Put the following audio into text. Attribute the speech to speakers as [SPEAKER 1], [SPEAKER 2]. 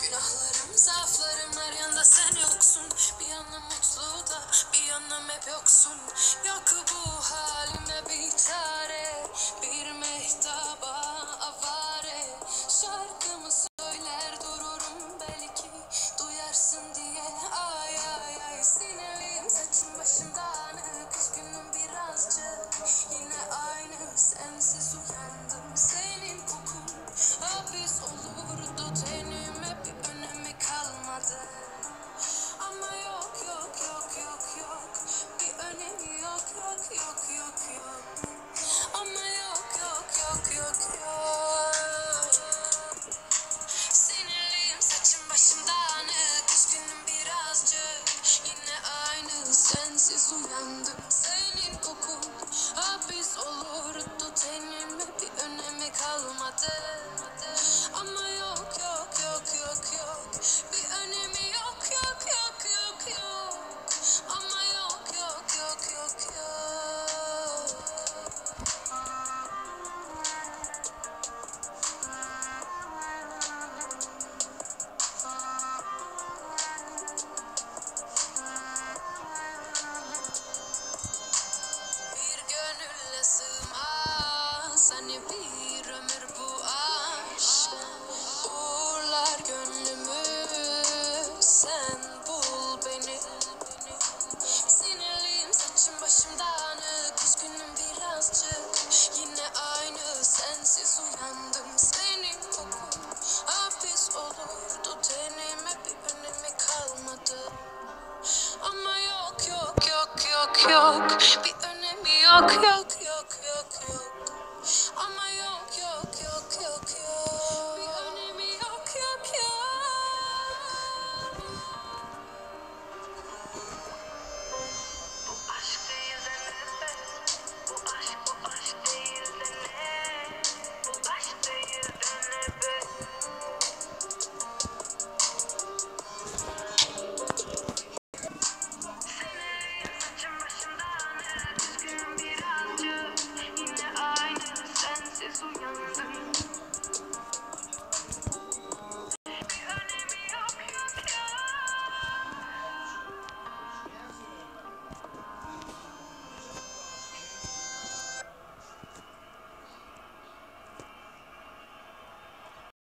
[SPEAKER 1] Günahlarım, zaaflarım her yanda sen yoksun. Bir yanım mutlu da bir yanım hep yoksun. Yok bu halime bir çare Bir mehtaba avare. Şarkımı söyler dururum belki Duyarsın diye. Ay ay ay Sinirliyim saçım başım dağınık Üzgünüm birazcık. Yine aynı sensiz uyandım Senin kokun. Hapis olurdu Senin kokun hapis olurdu. Tenime bir önemi kalmadı uyandım Senin kokun hapis olurdu Tenime bir önemi kalmadı. Ama yok yok yok yok yok bir önemi yok yok